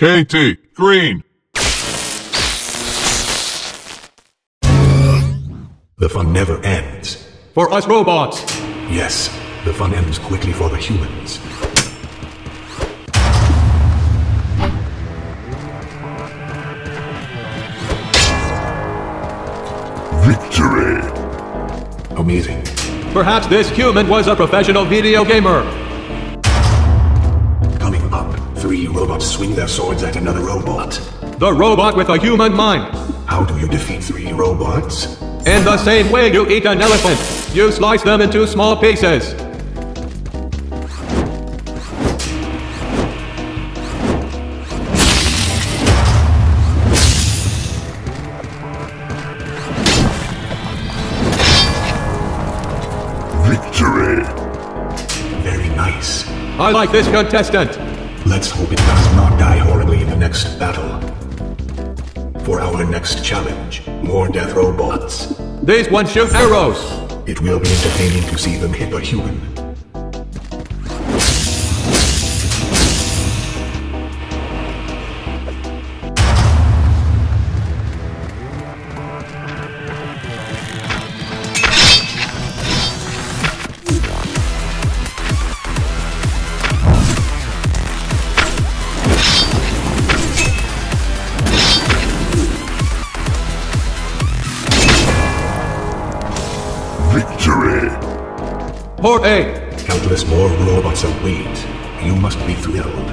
Katie, green. The fun never ends. For us robots. Yes, the fun ends quickly for the humans. Victory! Amazing. Perhaps this human was a professional video gamer. Three robots swing their swords at another robot. The robot with a human mind. How do you defeat three robots? In the same way you eat an elephant, you slice them into small pieces. Victory! Very nice. I like this contestant. Let's hope it does not die horribly in the next battle. For our next challenge, more death robots. These ones shoot arrows. It will be entertaining to see them hit a human. Port A. Countless more robots await. You must be thrilled.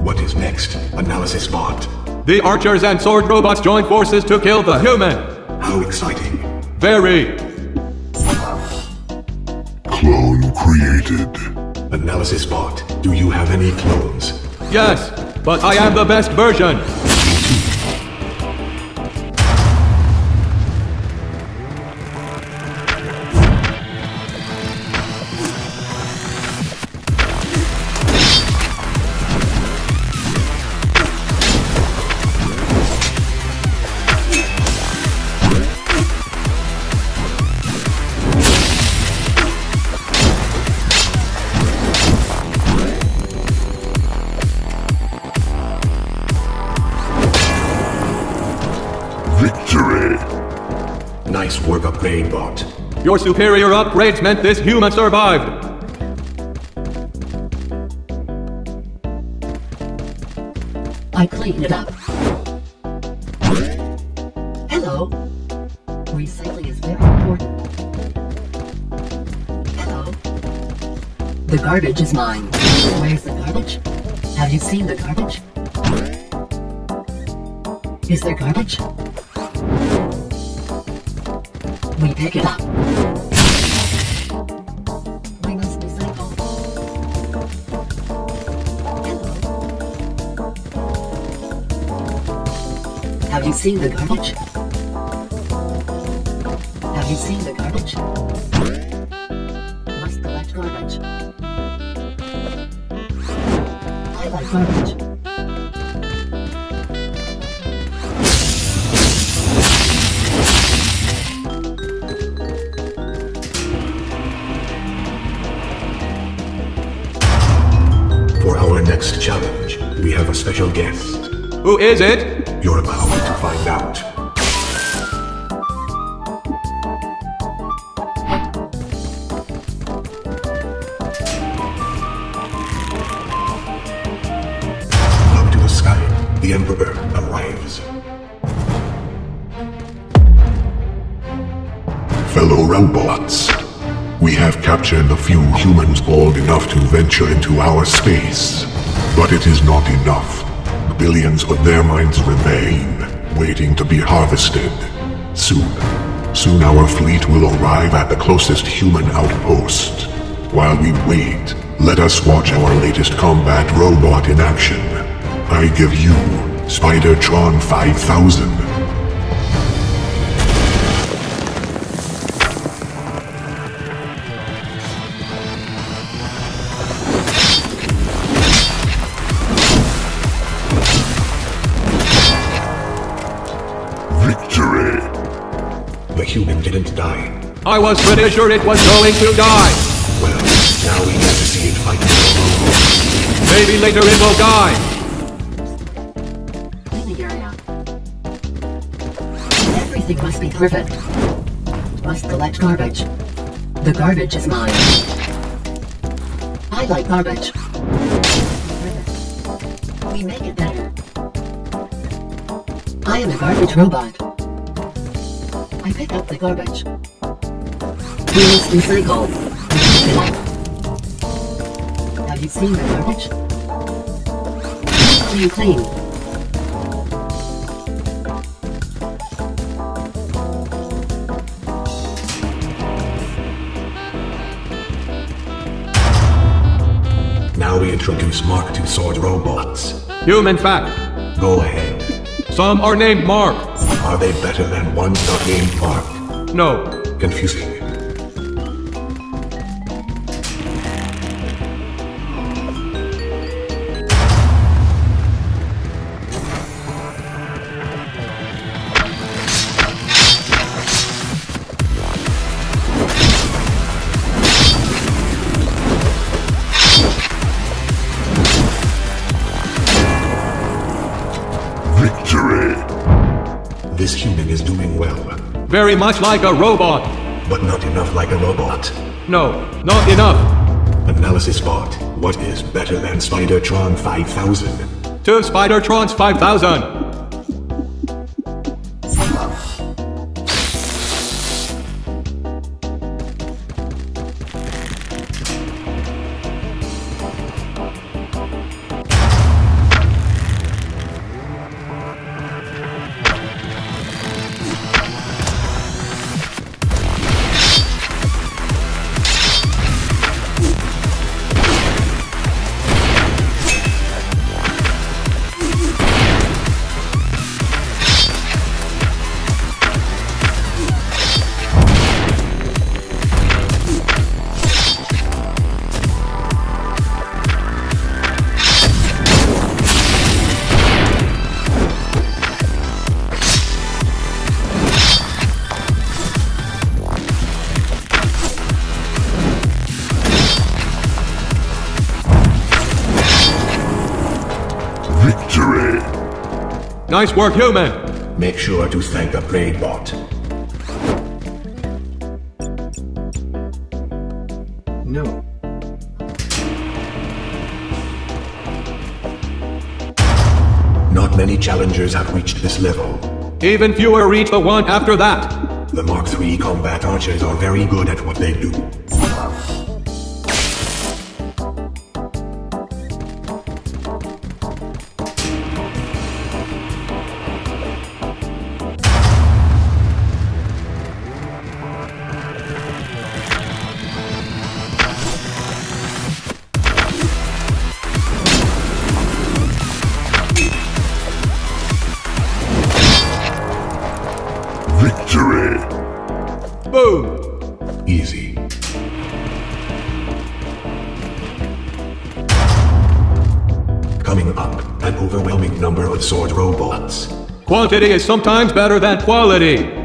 What is next? Analysis bot. The archers and sword robots join forces to kill the human. How exciting. Very. Clone created. Analysis bot. Do you have any clones? Yes, but I am the best version. Your superior upgrades meant this human survived. I cleaned it up. Hello. Recycling is very important. Hello. The garbage is mine. Where's the garbage? Have you seen the garbage? Is there garbage? We pick it up. Have you seen the garbage? Have you seen the garbage? Must collect garbage. I like garbage. Who is it? You're about to find out. Up to the sky, the Emperor arrives. Fellow robots, we have captured a few humans bold enough to venture into our space. But it is not enough. Billions of their minds remain, waiting to be harvested. Soon, soon our fleet will arrive at the closest human outpost. While we wait, let us watch our latest combat robot in action. I give you Spidertron 5000. I was pretty sure it was going to die. Well, now we get to see it fight. They Maybe later it will die. Cleaning area. Everything must be perfect. Must collect garbage. The garbage is mine. I like garbage. We make it better. I am a garbage robot. I pick up the garbage. We must recycle. We pick. Have you seen the garbage? Do you clean? Now we introduce Mark II sword robots. Human fact. Go ahead. Some are named Mark. Are they better than ones not named Mark? No. Confusing. Very much like a robot. but not enough like a robot. No, not enough. Analysis bot. What is better than Spidertron 5000? Two Spidertrons 5000. Victory! Nice work, human. Make sure to thank the Upgrade Bot. No. Not many challengers have reached this level. Even fewer reach the one after that. The Mark III combat archers are very good at what they do. Quantity is sometimes better than quality.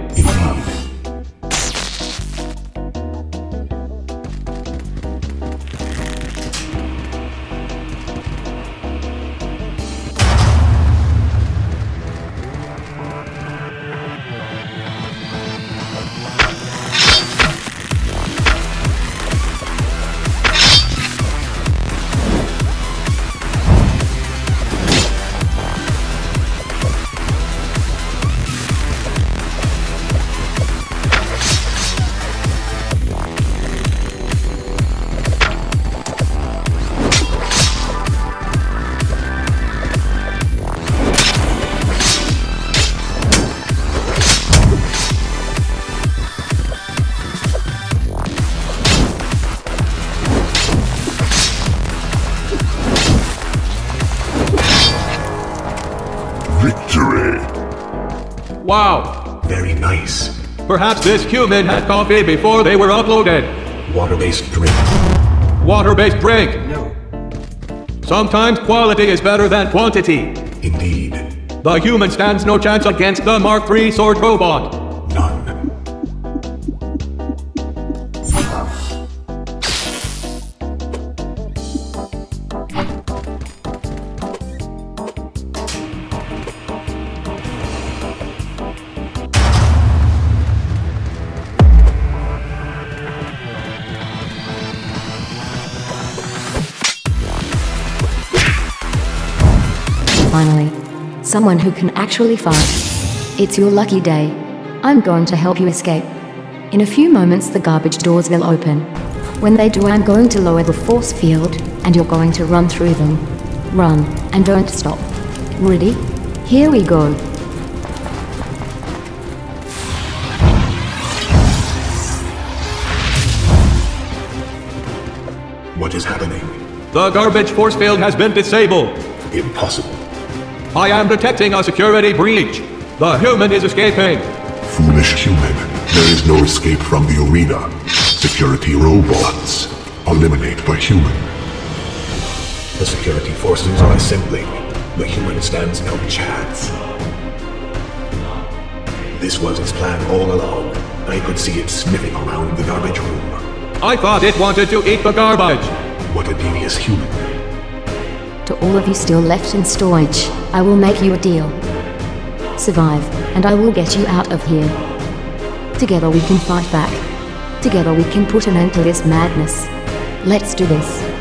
Wow. Very nice. Perhaps this human had coffee before they were uploaded. Water-based drink. Water-based drink. No. Sometimes quality is better than quantity. Indeed. The human stands no chance against the Mark III sword robot. Someone who can actually fight. It's your lucky day. I'm going to help you escape. In a few moments, the garbage doors will open. When they do, I'm going to lower the force field, and you're going to run through them. Run, and don't stop. Ready? Here we go. What is happening? The garbage force field has been disabled. Impossible. I am detecting a security breach. The human is escaping. Foolish human. There is no escape from the arena. Security robots. Eliminate the human. The security forces are assembling. The human stands no chance. This was its plan all along. I could see it sniffing around the garbage room. I thought it wanted to eat the garbage. What a devious human. To all of you still left in storage, I will make you a deal. Survive, and I will get you out of here. Together we can fight back. Together we can put an end to this madness. Let's do this.